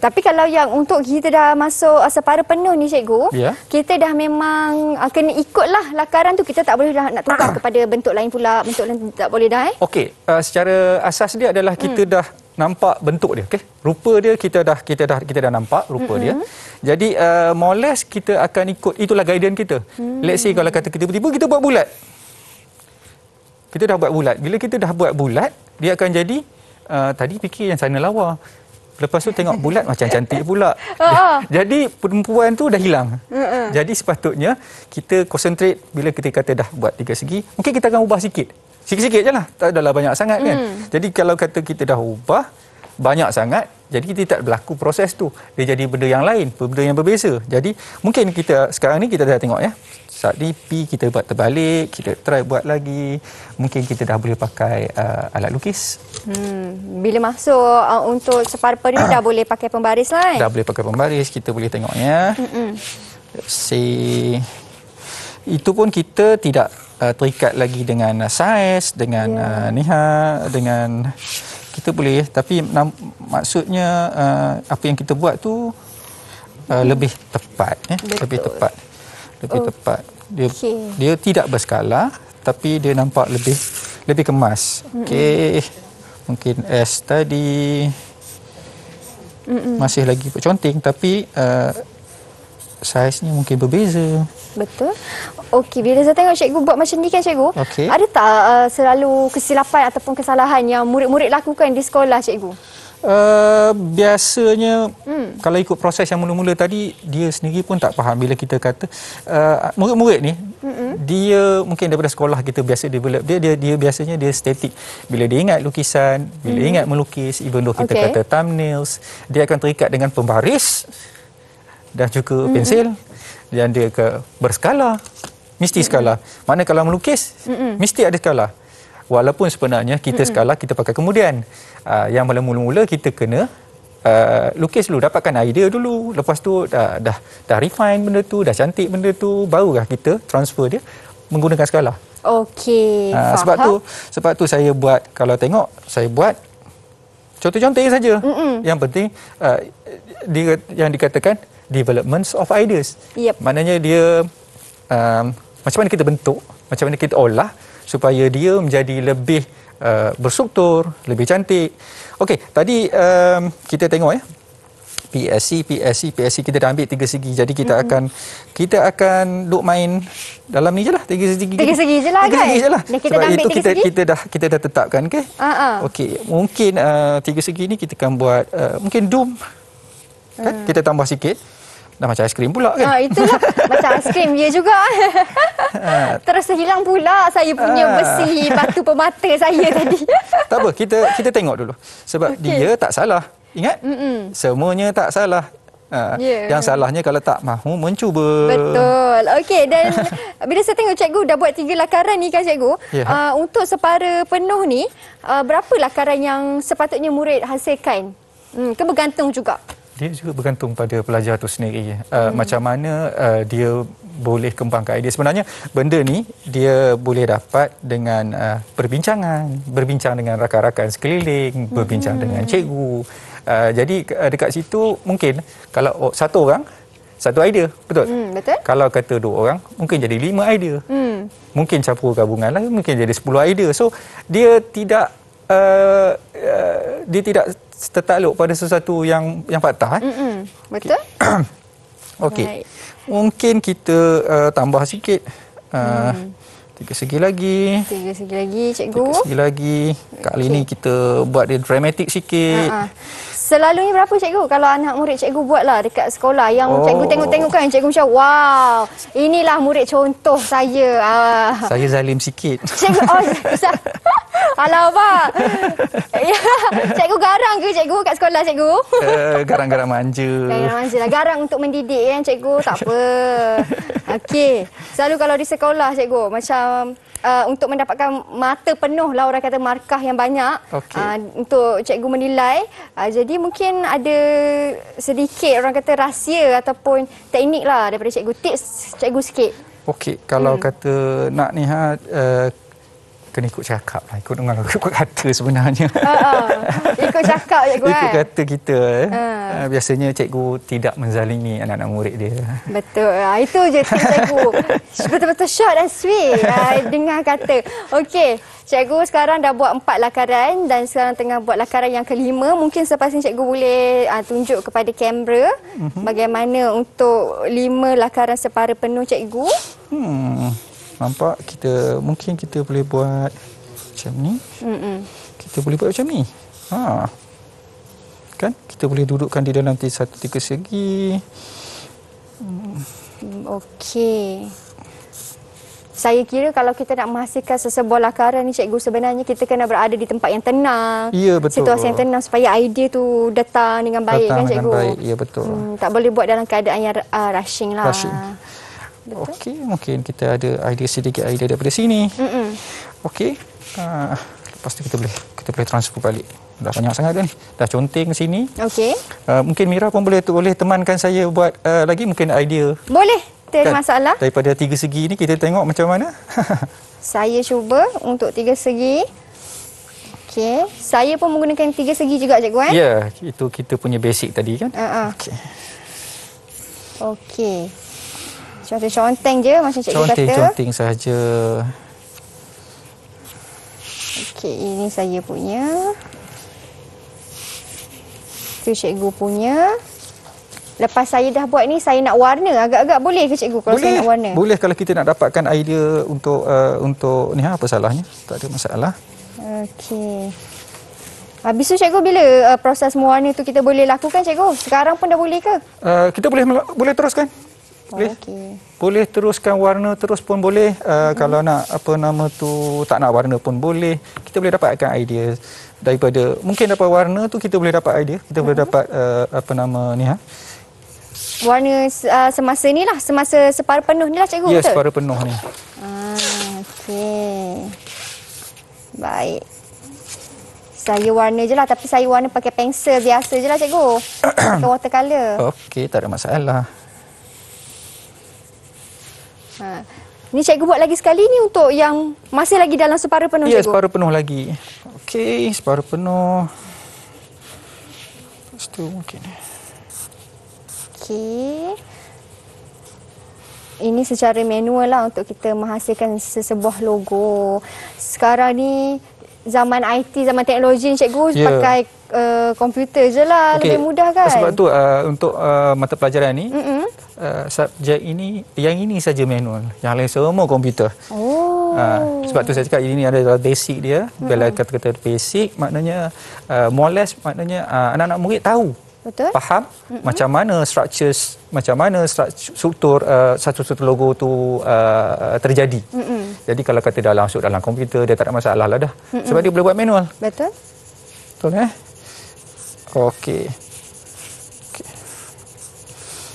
Tapi kalau yang untuk kita dah masuk uh, separa penuh ni cikgu, yeah. kita dah memang uh, kena ikutlah lakaran tu. Kita tak boleh dah nak tukar kepada bentuk lain pula. Bentuk lain tak boleh dah eh. Okey, uh, secara asas dia adalah kita hmm. dah nampak bentuk dia okey rupa dia kita dah kita dah kita dah nampak rupa mm-hmm. dia jadi uh, more less kita akan ikut itulah guidance kita mm. let's say kalau kata kita tiba-tiba kita buat bulat kita dah buat bulat bila kita dah buat bulat dia akan jadi uh, tadi fikir yang sana lawa lepas tu tengok bulat macam cantik pula oh. jadi perempuan tu dah hilang jadi sepatutnya kita concentrate bila kita kata dah buat tiga segi mungkin kita akan ubah sikit Sikit-sikit je lah. Tak adalah banyak sangat kan. Hmm. Jadi kalau kata kita dah ubah banyak sangat, jadi kita tak berlaku proses tu. Dia jadi benda yang lain, benda yang berbeza. Jadi mungkin kita sekarang ni kita dah tengok ya. Saat ni P kita buat terbalik, kita try buat lagi. Mungkin kita dah boleh pakai uh, alat lukis. Hmm. Bila masuk uh, untuk separper ni dah boleh pakai pembaris lah eh? Dah boleh pakai pembaris, kita boleh tengok ya. Hmm. Say, itu pun kita tidak uh, terikat lagi dengan uh, saiz dengan yeah. uh, niha dengan kita boleh tapi nam, maksudnya uh, apa yang kita buat tu uh, lebih tepat ya lebih tepat lebih oh. tepat dia okay. dia tidak berskala tapi dia nampak lebih lebih kemas okey mungkin S tadi Mm-mm. masih lagi conteng tapi uh, saiznya mungkin berbeza Betul. Okey, bila saya tengok cikgu buat macam ni kan cikgu, okay. ada tak uh, selalu kesilapan ataupun kesalahan yang murid-murid lakukan di sekolah cikgu? Uh, biasanya hmm. kalau ikut proses yang mula-mula tadi dia sendiri pun tak faham bila kita kata uh, murid-murid ni hmm. dia mungkin daripada sekolah kita biasa develop dia dia dia biasanya dia static bila dia ingat lukisan bila hmm. ingat melukis even though kita okay. kata thumbnails dia akan terikat dengan pembaris dan juga hmm. pensil dan dia ke berskala mesti skala mm-hmm. mana kalau melukis mm-hmm. mesti ada skala walaupun sebenarnya kita mm-hmm. skala kita pakai kemudian uh, yang mula-mula kita kena uh, lukis dulu dapatkan idea dulu lepas tu dah dah dah refine benda tu dah cantik benda tu barulah kita transfer dia menggunakan skala okey uh, sebab tu sebab tu saya buat kalau tengok saya buat contoh-contoh saja yang penting uh, dia yang dikatakan developments of ideas. Yep. Maknanya dia um, macam mana kita bentuk, macam mana kita olah supaya dia menjadi lebih uh, berstruktur, lebih cantik. Okey, tadi um, kita tengok ya. PSC, PSC, PSC kita dah ambil tiga segi. Jadi kita mm-hmm. akan kita akan duk main dalam ni je lah tiga segi. Tiga segi je lah tiga kan? Segi je lah. Kita Sebab dah itu tiga kita segi? kita dah kita dah tetapkan ke? Uh-uh. Okey, mungkin uh, tiga segi ni kita akan buat uh, mungkin dome. Kan? Hmm. Kita tambah sikit. Dah macam aiskrim pula kan? Ah, itulah macam aiskrim dia juga. Terus hilang pula saya punya Ah. besi batu pemata saya tadi. tak apa, kita kita tengok dulu. Sebab Okey. dia tak salah. Ingat? Mm-mm. Semuanya tak salah. Uh, Ya. Yang salahnya kalau tak mahu mencuba. Betul. Okey dan bila saya tengok cikgu dah buat tiga lakaran ni kan cikgu. Ya. Uh, untuk separa penuh ni uh, berapa lakaran yang sepatutnya murid hasilkan? Hmm, ke bergantung juga. Dia juga bergantung pada pelajar tu sendiri. Uh, hmm. Macam mana uh, dia boleh kembangkan idea. Sebenarnya benda ni dia boleh dapat dengan uh, perbincangan, berbincang dengan rakan-rakan sekeliling, berbincang Hmm. dengan cikgu. Uh, jadi uh, dekat situ mungkin kalau oh, satu orang satu idea, betul? Hmm, betul? Kalau kata dua orang, mungkin jadi lima idea. Hmm. Mungkin campur gabungan lah, mungkin jadi sepuluh idea. So dia tidak uh, uh, dia tidak tertakluk pada sesuatu yang yang patah. Eh? Mm-mm. Betul? Okey. Right. Mungkin kita uh, tambah sikit. Uh, hmm. Tiga segi lagi. Tiga segi lagi cikgu. Tiga segi lagi. Kali ni kita buat dia dramatik sikit. Ha-ha. Selalunya berapa cikgu kalau anak murid cikgu buat lah dekat sekolah yang Oh. cikgu tengok-tengok kan cikgu macam wow inilah murid contoh saya. Ah. Saya zalim sikit. Cikgu oh Alah pak. Ya, cikgu garang ke cikgu kat sekolah cikgu? uh, garang-garang manja. Garang manja lah. Garang untuk mendidik kan cikgu. Tak apa. Okey. Selalu kalau di sekolah cikgu macam uh, untuk mendapatkan mata penuh lah orang kata markah yang banyak Okey. uh, untuk cikgu menilai. Uh, jadi mungkin ada sedikit orang kata rahsia ataupun teknik lah daripada cikgu. Tips cikgu sikit. Okey, kalau hmm. kata nak ni ha uh, kena ikut cakap lah, ikut dengar ikut kata sebenarnya. Uh, uh, ikut cakap cikgu ikut eh. kata kita. Uh, biasanya cikgu tidak menzalimi anak-anak murid dia. Betul. Itu je cikgu. Betul-betul short and sweet. Dengar kata. Okey. Cikgu sekarang dah buat empat lakaran dan sekarang tengah buat lakaran yang kelima. Mungkin selepas ini cikgu boleh ah, tunjuk kepada kamera Mhm. bagaimana untuk lima lakaran separa penuh cikgu. Hmm. Nampak kita mungkin kita boleh buat macam ni. Mm-mm. Kita boleh buat macam ni. Ha. Kan? Kita boleh dudukkan di dalam satu tiga segi. Hmm, Okey. Saya kira kalau kita nak menghasilkan sesebuah lakaran ni cikgu sebenarnya kita kena berada di tempat yang tenang. Ya, betul. Situasi yang tenang supaya idea tu datang dengan baik Datang kan dengan cikgu. baik. Ya, betul. Hmm, tak boleh buat dalam keadaan yang uh, rushing lah. Rushing. Okey, mungkin kita ada idea sedikit idea daripada sini. Mm-mm. Okey. Uh, lepas tu kita boleh kita boleh transfer balik. Dah banyak sangat dah ni. Dah conteng sini. Okey. Uh, mungkin Mira pun boleh tu boleh temankan saya buat uh, lagi mungkin idea Boleh. Tak ada masalah. Daripada tiga segi ni kita tengok macam mana. Saya cuba untuk tiga segi. Okey. Saya pun menggunakan tiga segi juga cikgu eh. ya, yeah, itu kita punya basic tadi kan. Uh-uh. Okey. Okey. Conteng-conteng je macam cikgu kata. Conteng-conteng saja. Okey, ini saya punya. Itu cikgu punya. Lepas saya dah buat ni, saya nak warna. Agak-agak boleh ke cikgu kalau saya nak warna? Boleh kalau kita nak dapatkan idea untuk uh, untuk ni ha, apa salahnya? Tak ada masalah. Okey. Habis tu cikgu bila uh, proses mewarna tu kita boleh lakukan cikgu? Sekarang pun dah boleh ke? Uh, kita boleh boleh teruskan. Boleh. Okey. Boleh teruskan warna terus pun boleh. Uh, hmm. Kalau nak apa nama tu tak nak warna pun boleh. Kita boleh dapatkan idea daripada mungkin dapat warna tu kita boleh dapat idea. Kita hmm. boleh dapat uh, apa nama ni ha. Warna uh, semasa ni lah, semasa separa penuh ni lah cikgu, Ya, betul? separa penuh ni. Ah, okey. Baik. Saya warna je lah tapi saya warna pakai pensel biasa je lah cikgu. pakai watercolour. Okey, tak ada masalah. Ha. Ni cikgu buat lagi sekali ni untuk yang masih lagi dalam separa penuh Ya, cikgu. separa penuh lagi. Okey, separa penuh. Lepas tu mungkin. Okey. Ini secara manual lah untuk kita menghasilkan sesebuah logo. Sekarang ni zaman IT, zaman teknologi ni cikgu Ya. pakai uh, komputer je lah. Okey, Lebih mudah kan? Sebab tu uh, untuk uh, mata pelajaran ni, Mm-mm. uh, subjek ini, yang ini saja manual. Yang lain semua komputer. Oh. Uh, sebab tu saya cakap ini adalah basic dia. Bila kata-kata basic, maknanya uh, more or less, maknanya uh, anak-anak murid tahu Betul? faham mm-hmm. macam mana structures macam mana stru- struktur uh, satu satu logo tu uh, terjadi. Mm-mm. Jadi kalau kata dah masuk dalam komputer dia tak ada masalah lah dah. Mm-mm. Sebab dia boleh buat manual. Betul? Betul eh? Okey.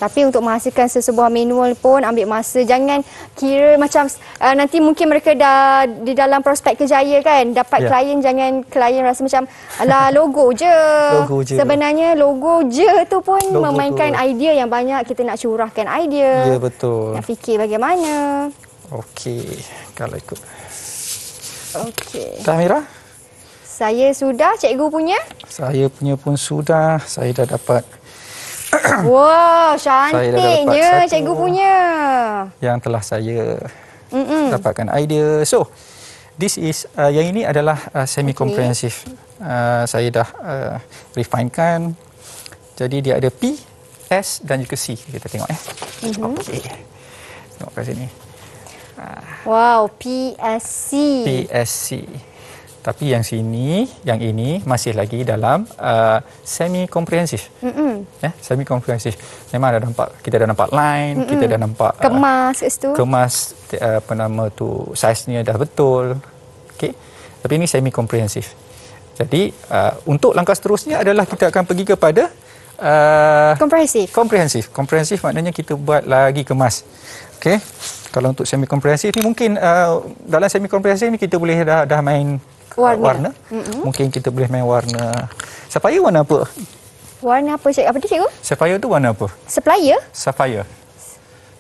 Tapi untuk menghasilkan sesebuah manual pun ambil masa. Jangan kira macam uh, nanti mungkin mereka dah di dalam prospek kerjaya kan. Dapat Ya. klien jangan klien rasa macam alah logo je. Logo je. Sebenarnya logo je tu pun Logo memainkan tu. idea yang banyak. Kita nak curahkan idea. Ya betul. Nak fikir bagaimana. Okey. Kalau ikut. Okey. Dah Mira? Saya sudah cikgu punya. Saya punya pun sudah. Saya dah dapat Wow, dah dapat cantiknya satu. cikgu punya. yang telah saya Mm-mm. dapatkan idea. So, this is uh, yang ini adalah uh, semi comprehensive. Uh, saya dah uh, refinekan. Jadi dia ada P, S dan juga C. Kita tengok eh. Mm-hmm. Okey. Tengok kat sini. Wow, PSC. PSC. Tapi yang sini, yang ini masih lagi dalam uh, semi comprehensive. Ya, semi comprehensive. Memang dah nampak kita dah nampak line, Mm-mm. kita dah nampak uh, Kemas kat situ. kemas uh, apa nama tu saiznya dah betul. Okey. Tapi ini semi comprehensive. Jadi uh, untuk langkah seterusnya adalah kita akan pergi kepada uh, Komprehensif. komprehensif. Komprehensif maknanya kita buat lagi kemas. Okey. Kalau untuk semi komprehensif ni mungkin uh, dalam semi komprehensif ni kita boleh dah dah main Warna. warna. Mm-hmm. Mungkin kita boleh main warna. Sapphire warna apa? Warna apa cik? Apa tu cikgu? Sapphire tu warna apa? Sapphire. Eh,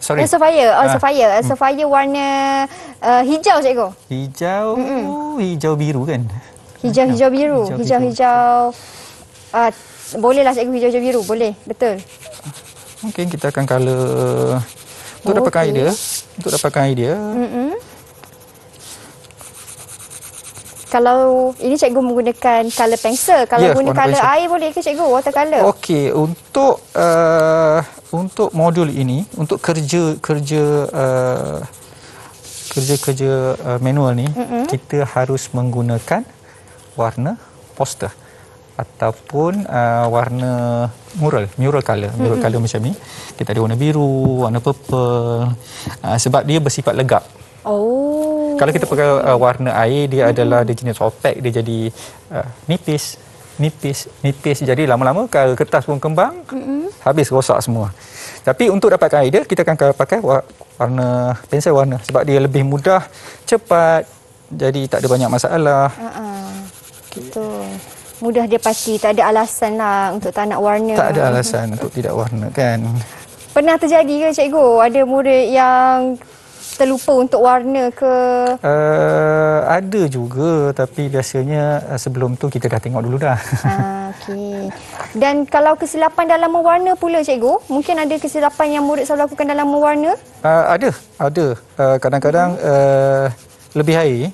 Sorry. sapphire. Oh, Ah. sapphire. Hmm. Sapphire warna uh, hijau cikgu. Hijau, mm hijau biru kan? Hijau-hijau biru. Hijau biru. Hijau-hijau. Uh, bolehlah cikgu hijau-hijau biru. Boleh. Betul. Mungkin kita akan color untuk Oh, dapatkan idea. Untuk dapatkan idea. Mm-mm. Kalau ini cikgu menggunakan colour pencil. Kalau Ya, guna warna colour pensel. air boleh ke cikgu? Watercolour. Okey, untuk uh, untuk modul ini, untuk kerja kerja uh, kerja-kerja uh, manual ni, mm-hmm. kita harus menggunakan warna poster ataupun uh, warna mural, mural color, mural mm-hmm. color macam ni. Kita ada warna biru, warna purple uh, sebab dia bersifat legap. Oh. Kalau kita pakai uh, warna air dia adalah dia jenis opaque dia jadi uh, nipis nipis nipis jadi lama-lama kalau kertas pun kembang mm-hmm. habis rosak semua. Tapi untuk dapatkan idea kita akan pakai wa- warna pensel warna sebab dia lebih mudah, cepat jadi tak ada banyak masalah. Uh-uh. Betul. Mudah dia pasti. Tak ada alasan lah untuk tak nak warna. Tak ada alasan untuk tidak warna kan. Pernah terjadi ke cikgu? Ada murid yang terlupa untuk warna ke? Uh, ada juga tapi biasanya uh, sebelum tu kita dah tengok dulu dah. Ah, okey. Dan kalau kesilapan dalam mewarna pula cikgu, mungkin ada kesilapan yang murid selalu lakukan dalam mewarna? Uh, ada, ada. Uh, kadang-kadang uh, lebih air.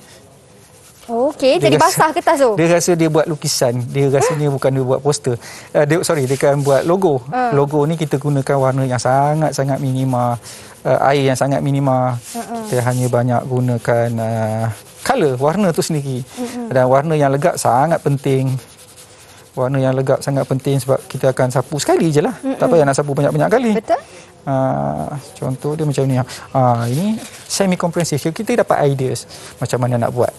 Okey, jadi rasa- basah kertas tu. Dia rasa dia buat lukisan. Dia rasanya bukan dia buat poster. Uh, dia, sorry, dia kan buat logo. Ah. Logo ni kita gunakan warna yang sangat-sangat minima. Uh, air yang sangat minima. Uh-uh. Kita hanya banyak gunakan uh, color, warna tu sendiri. Dan warna yang legap sangat penting. Warna yang legap sangat penting sebab kita akan sapu sekali je lah. Tak payah nak sapu banyak-banyak kali. Betul? Uh, contoh dia macam ni. Uh, ini semi comprehensive. Kita dapat ideas macam mana nak buat.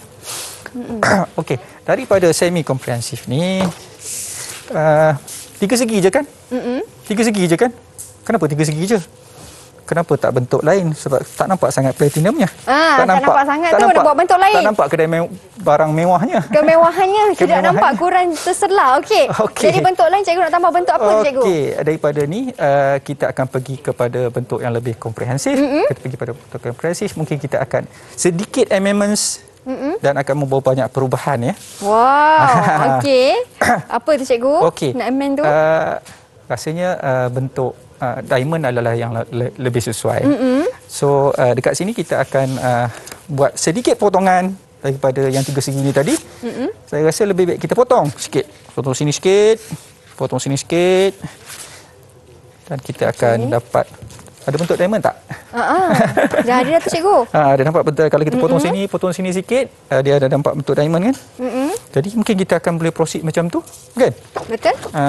Okey, daripada semi comprehensive ni uh, tiga segi je kan? Mm-mm. Tiga segi je kan? Kenapa tiga segi je? Kenapa tak bentuk lain? Sebab tak nampak sangat platinumnya. Ah, tak nampak sangat tu, nak buat bentuk lain. Tak nampak kedai me- barang mewahnya. Kemewahannya tidak nampak kurang terselah. Okey. Okey. Jadi bentuk lain cikgu nak tambah bentuk apa cikgu? Okey, daripada ni uh, kita akan pergi kepada bentuk yang lebih komprehensif. Mm-hmm. Kita pergi pada bentuk komprehensif, mungkin kita akan sedikit amendments mm-hmm. dan akan membawa banyak perubahan ya. Wow, okey. Apa tu cikgu? Okey. Nak amend tu? Uh, rasanya uh, bentuk uh, diamond adalah yang le- lebih sesuai. Mm-hmm. So uh, dekat sini kita akan uh, buat sedikit potongan daripada yang tiga segi ni tadi. Mm-hmm. Saya rasa lebih baik kita potong sikit. Potong sini sikit, potong sini sikit. Dan kita akan okay. dapat ada bentuk diamond tak? Uh-uh. Dah ada dah tu cikgu. Ha, ada nampak betul kalau kita potong mm-hmm. sini, potong sini sikit, uh, dia ada nampak bentuk diamond kan? Mm-hmm. Jadi mungkin kita akan boleh proceed macam tu, kan? Betul. Ha,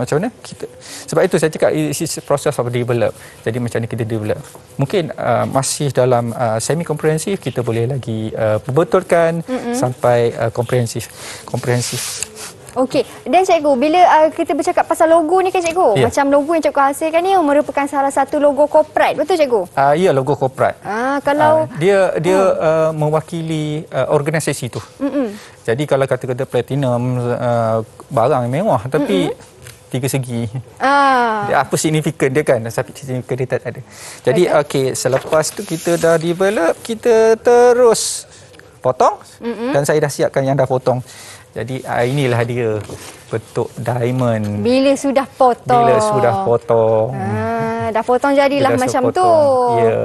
macam mana? Kita sebab itu saya cakap this is process of develop. Jadi macam ni kita develop. Mungkin uh, masih dalam uh, semi komprehensif kita boleh lagi uh, betulkan mm-hmm. sampai uh, komprehensif. Komprehensif. Okey, dan cikgu, bila uh, kita bercakap pasal logo ni kan cikgu, yeah. macam logo yang cikgu hasilkan ni merupakan salah satu logo corporate, betul cikgu? Uh, ya, logo corporate. Ah, kalau uh, dia dia hmm. uh, mewakili uh, organisasi tu. Mm-mm. Jadi kalau kata-kata platinum uh, barang mewah tapi Mm-mm tiga segi. Ah. Dia apa signifikan dia kan? Tapi signifikan dia tak ada. Jadi okey, okay, selepas tu kita dah develop, kita terus potong Mm-mm. dan saya dah siapkan yang dah potong. Jadi uh, inilah dia bentuk diamond. Bila sudah potong. Bila sudah potong. Ah, dah potong jadilah Bila macam tu. Ya.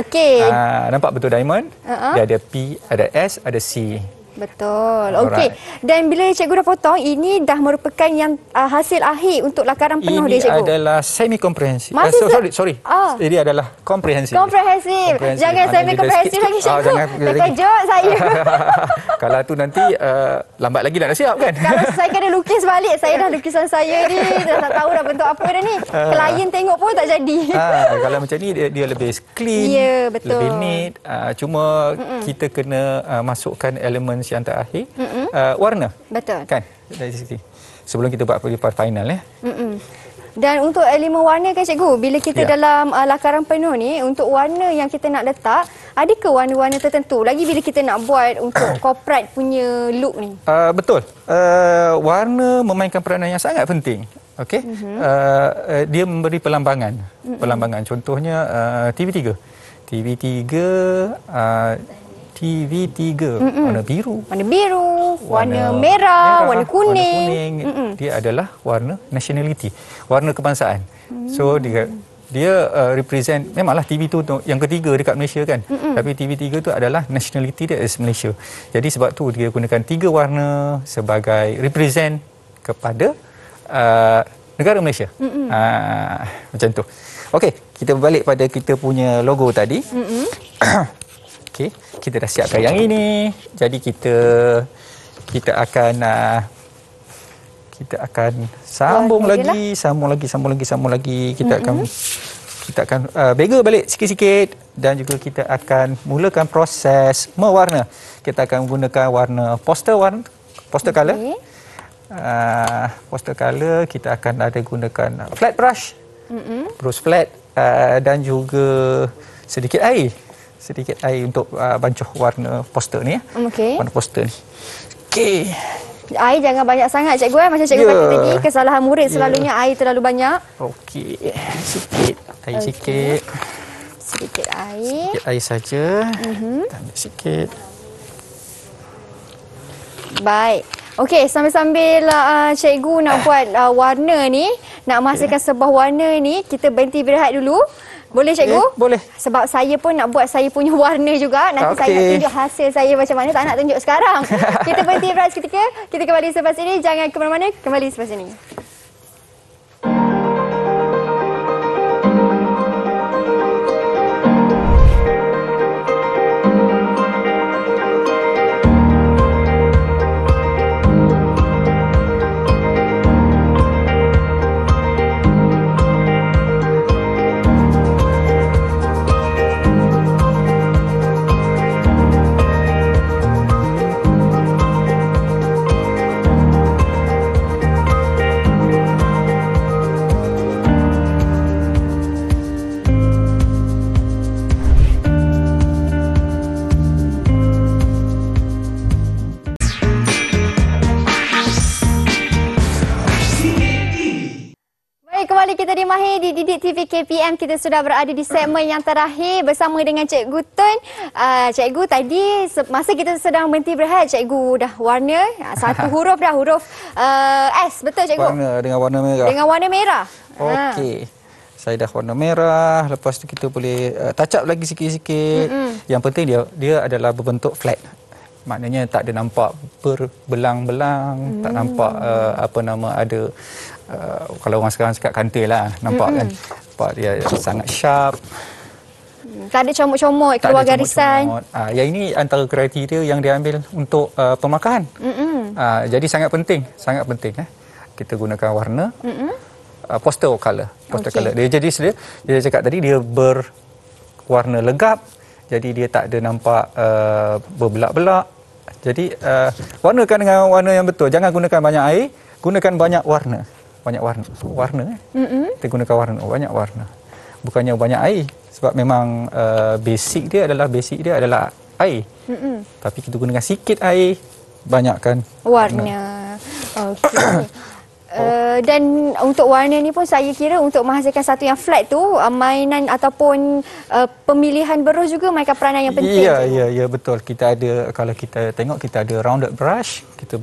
Okey. Ah, nampak bentuk diamond? Uh-huh. Dia ada P, ada S, ada C. Betul. Okey. Dan bila cikgu dah potong, ini dah merupakan yang uh, hasil akhir untuk lakaran penuh ini dia cikgu. Ini adalah semi komprehensif. Uh, so, sorry, sorry. Oh. Ini adalah komprehensif. Komprehensif. Jangan semi komprehensif lagi cikgu. Oh, jangan Terkejut saya. Kalau tu nanti uh, lambat lagi nak siap kan? Kalau saya kena lukis balik, saya dah lukisan saya ni dah tak tahu dah bentuk apa dah ni. Uh. Klien tengok pun tak jadi. Uh, kalau macam ni dia, dia lebih clean, yeah, betul. lebih neat. Uh, cuma Mm-mm. kita kena uh, masukkan elemen yang terakhir uh, warna. Betul. Kan? Dari sini. Sebelum kita buat part final ya. Mm-mm. Dan untuk elemen warna kan cikgu, bila kita ya. dalam uh, lakaran penuh ni, untuk warna yang kita nak letak, adakah warna-warna tertentu? Lagi bila kita nak buat untuk corporate punya look ni. Uh, betul. Uh, warna memainkan peranan yang sangat penting. Okey. Mm-hmm. Uh, uh, dia memberi pelambangan. Mm-hmm. Pelambangan contohnya uh, TV3. TV3 uh, TV3 Mm-mm. warna biru. Warna biru warna, warna merah, merah warna kuning, warna kuning. dia adalah warna nationality warna kebangsaan. Mm. so dia dia uh, represent memanglah TV tu yang ketiga dekat Malaysia kan? Mm-mm. tapi TV3 tu adalah nationality dia is Malaysia. Jadi sebab tu dia gunakan tiga warna sebagai represent kepada uh, negara Malaysia. Uh, macam tu. Okey kita balik pada kita punya logo tadi Okey, kita dah siapkan yang ini. Jadi kita kita akan uh, kita akan sambung lagi, lah. sambung lagi, sambung lagi, sambung lagi. Kita mm-hmm. akan kita akan uh, bega balik sikit-sikit dan juga kita akan mulakan proses mewarna. Kita akan menggunakan warna poster warna poster okay. color. Uh, poster color kita akan ada gunakan flat brush. Mm-hmm. Brush flat uh, dan juga sedikit air sedikit air untuk uh, bancuh warna poster ni ya. Okey. Warna poster ni. Okey. Air jangan banyak sangat cikgu eh macam cikgu yeah. kata tadi kesalahan murid yeah. selalunya air terlalu banyak. Okey. Sikit air okay. sikit. Sedikit air. Sikit air saja. Mhm. Ambil sikit. Baik. Okey, sambil-sambil uh, cikgu nak buat uh, warna ni, nak menghasilkan okay. sebuah warna ni, kita berhenti berehat dulu. Boleh cikgu? Eh, boleh. Sebab saya pun nak buat saya punya warna juga. Nanti okay. saya nak tunjuk hasil saya macam mana. Tak nak tunjuk sekarang. kita berhenti beras ketika. Kita kembali selepas ini. Jangan ke mana-mana. Kembali selepas ini. TV KPM kita sudah berada di segmen yang terakhir bersama dengan Cikgu Tun. Uh, cikgu tadi masa kita sedang berhenti berehat, Cikgu dah warna ah, satu huruf dah huruf uh, S betul Cikgu? Warna dengan warna merah. Dengan warna merah. Okey. Ha. saya dah warna merah lepas tu kita boleh uh, touch up lagi sikit-sikit mm-hmm. yang penting dia dia adalah berbentuk flat maknanya tak ada nampak berbelang-belang mm. tak nampak uh, apa nama ada uh, kalau orang sekarang cakap kantil lah nampak mm-hmm. kan nampak dia sangat sharp tak ada comot-comot keluar ada garisan. Uh, yang ini antara kriteria yang diambil untuk uh, pemakahan. Uh, jadi sangat penting, sangat penting eh. Kita gunakan warna. Uh, poster color, poster okay. color. Dia jadi dia, dia cakap tadi dia berwarna legap. Jadi dia tak ada nampak uh, berbelak-belak. Jadi uh, warnakan dengan warna yang betul. Jangan gunakan banyak air, gunakan banyak warna. Banyak warna. Warna eh. Mm-hmm. Kita gunakan warna, banyak warna. Bukannya banyak air sebab memang uh, basic dia adalah basic dia adalah air. Mm-mm. Tapi kita gunakan sikit air, banyakkan warna. warna. Okey. Uh, dan untuk warna ni pun saya kira untuk menghasilkan satu yang flat tu uh, mainan ataupun uh, pemilihan berus juga mainkan peranan yang penting. Ya ya ya betul. Kita ada kalau kita tengok kita ada rounded brush, kita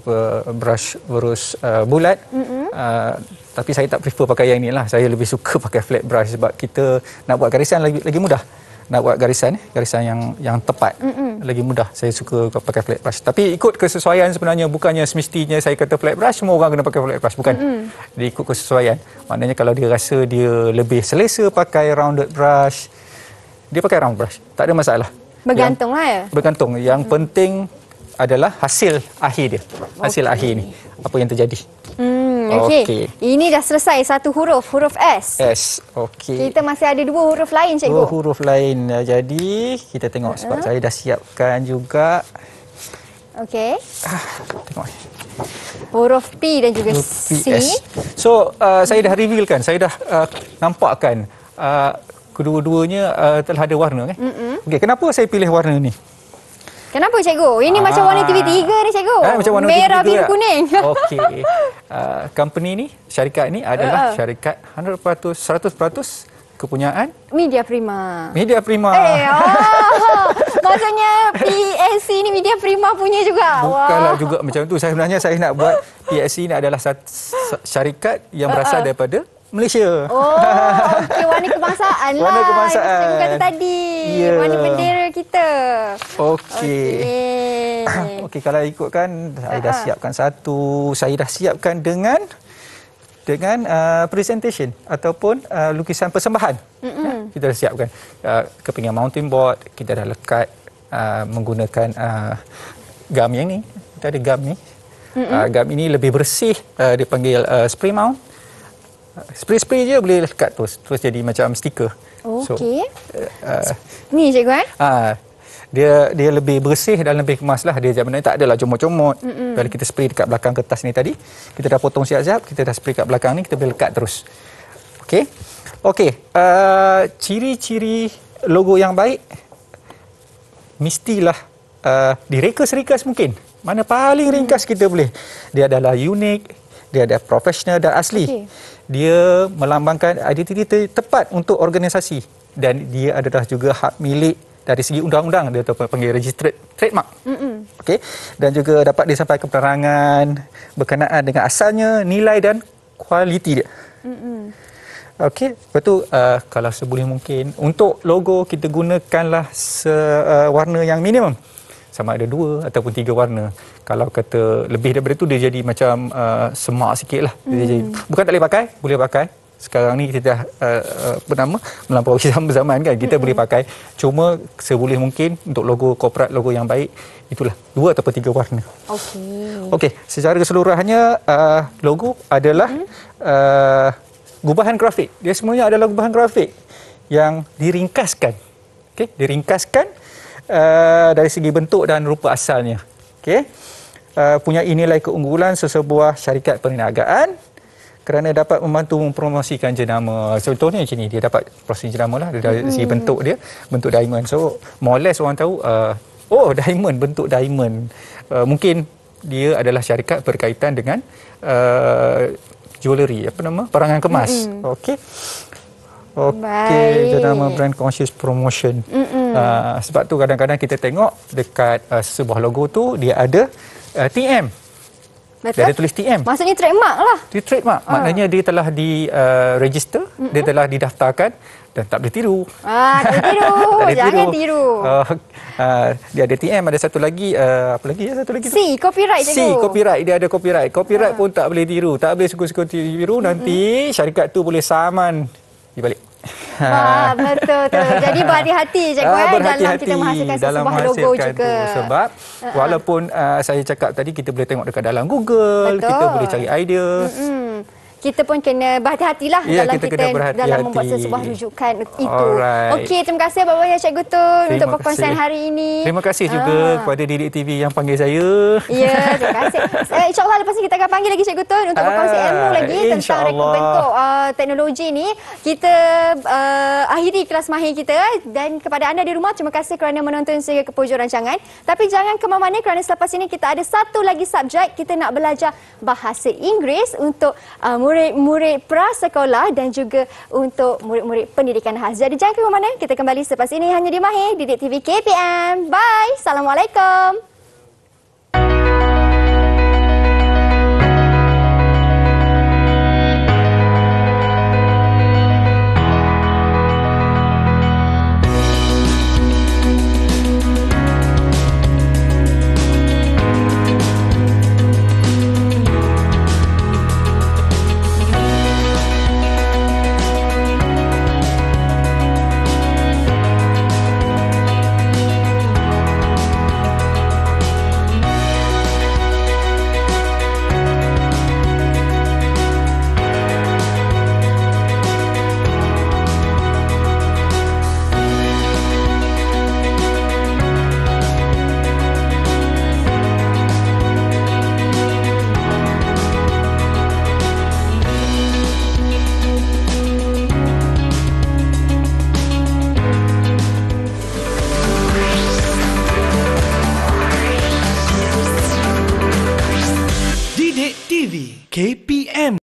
brush berus uh, bulat. Mm-hmm. Uh, tapi saya tak prefer pakai yang ni lah. Saya lebih suka pakai flat brush sebab kita nak buat garisan lagi lagi mudah nak buat garisan garisan yang yang tepat. Mm-mm. lagi mudah. Saya suka pakai flat brush. Tapi ikut kesesuaian sebenarnya. Bukannya semestinya saya kata flat brush semua orang kena pakai flat brush. Bukan. Mm-mm. dia ikut kesesuaian. Maknanya kalau dia rasa dia lebih selesa pakai rounded brush dia pakai round brush. Tak ada masalah. Bergantung lah ya? Bergantung. Yang mm. penting adalah hasil akhir dia hasil okay. akhir ni apa yang terjadi Hmm, okey. Okay. Ini dah selesai satu huruf, huruf S. S. Okey. Kita masih ada dua huruf lain, cikgu. Dua huruf lain. Jadi, kita tengok sebab uh-huh. saya dah siapkan juga. Okey. Ah, tengok ni. Huruf P dan juga huruf C. P, S. So, uh, saya dah revealkan, saya dah uh, nampakkan uh, kedua-duanya uh, telah ada warna. Eh? Okey, kenapa saya pilih warna ni? Kenapa cikgu? Ini ah. macam warna TV3 ni cikgu. Ah, macam warna Merah, biru, kuning. Okey. Uh, company ni, syarikat ni adalah uh. syarikat 100% 100% kepunyaan Media Prima. Media Prima. Eh, oh. Maksudnya PSC ni Media Prima punya juga. Bukanlah Wah. juga macam tu. Saya sebenarnya saya nak buat PSC ni adalah syarikat yang berasal uh. daripada Malaysia. Oh, okey warna kebangsaan lah. Warna kebangsaan. Itu kata tadi. Yeah. Warna bendera kita. Okey. Okey, okay, kalau ikutkan saya dah siapkan satu. Saya dah siapkan dengan dengan uh, presentation ataupun uh, lukisan persembahan. Ya, kita dah siapkan. Uh, kepingan mountain board, kita dah lekat uh, menggunakan uh, gam yang ni. Kita ada gam ni. Uh, gam ini lebih bersih, uh, dipanggil uh, spray mount. Spray-spray je boleh lekat terus. Terus jadi macam stiker. Okey. So, uh, ni cikgu eh? Uh, dia dia lebih bersih dan lebih kemas lah. Dia sebenarnya tak adalah comot-comot. Kalau kita spray dekat belakang kertas ni tadi, kita dah potong siap-siap, kita dah spray kat belakang ni, kita boleh lekat terus. Okey. Okey. Uh, ciri-ciri logo yang baik, mestilah uh, direka-serikas mungkin. Mana paling ringkas kita boleh. Dia adalah unik, dia ada profesional dan asli. Okay dia melambangkan identiti tepat untuk organisasi dan dia adalah juga hak milik dari segi undang-undang dia atau panggil registered trademark. Okey dan juga dapat disampaikan penerangan berkenaan dengan asalnya, nilai dan kualiti dia. Okey, lepas tu uh, kalau seboleh mungkin untuk logo kita gunakanlah sewarna uh, yang minimum sama ada dua ataupun tiga warna. Kalau kata lebih daripada itu dia jadi macam uh, semak sikit lah. Hmm. Jadi, bukan tak boleh pakai, boleh pakai. Sekarang ni kita dah uh, uh, bernama melampaui zaman kan kita hmm. boleh pakai. Cuma seboleh mungkin untuk logo korporat logo yang baik itulah dua ataupun tiga warna. Okey. Okey, secara keseluruhannya uh, logo adalah hmm. uh, gubahan grafik. Dia semuanya adalah gubahan grafik yang diringkaskan. Okey, diringkaskan uh, dari segi bentuk dan rupa asalnya. Okey. Uh, punya nilai keunggulan sesebuah syarikat perniagaan kerana dapat membantu mempromosikan jenama. Contohnya macam ni, dia dapat proses jenama lah dari hmm. segi bentuk dia, bentuk diamond. So, more or less orang tahu, uh, oh diamond, bentuk diamond. Uh, mungkin dia adalah syarikat berkaitan dengan uh, jewellery, apa nama? Perangan kemas. Hmm. Okey. Okey, jenama brand conscious promotion. Uh, sebab tu kadang-kadang kita tengok dekat uh, sebuah logo tu dia ada uh, TM. Betul. Dia ada tulis TM. Maksudnya trademark lah. Dia trademark. Maknanya dia telah di uh, register, mm-hmm. dia telah didaftarkan dan tak boleh tiru. Ah, tak boleh tiru. Tak boleh Jangan tiru. Uh, uh, dia ada TM, ada satu lagi, uh, apa lagi ya satu lagi? tu? Copyright C, cikgu. copyright. Dia ada copyright. Copyright Ah. pun tak boleh tiru. Tak boleh suka-suka tiru. Nanti syarikat tu boleh saman di balik. Wah, betul tu. Jadi berhati-hati cikgu Ah, eh dalam kita menghasilkan dalam sebuah logo menghasilkan juga. Ah, Tu. Sebab walaupun uh, saya cakap tadi kita boleh tengok dekat dalam Google, Betul. kita boleh cari idea. Hmm. Kita pun kena berhati-hatilah Ya, dalam kita kita, berhati-hati. dalam membuat sebuah rujukan itu. Alright. Okey, terima kasih banyak Cikgu Tun Terima untuk perkongsian hari ini. Terima kasih juga Ah. kepada Didik TV yang panggil saya. Ya, terima kasih. Eh, InsyaAllah lepas ni kita akan panggil lagi Cikgu Tun untuk berkongsi Ah, ilmu lagi tentang reka bentuk uh, teknologi ni. Kita uh, akhiri kelas mahir kita dan kepada anda di rumah terima kasih kerana menonton sehingga ke hujung rancangan. Tapi jangan ke mana-mana kerana selepas ini kita ada satu lagi subjek kita nak belajar bahasa Inggeris untuk uh, murid-murid prasekolah dan juga untuk murid-murid pendidikan khas. Jadi jangan ke mana-mana kita kembali selepas ini hanya di Mahir Didik TV KPM. Bye. Assalamualaikum.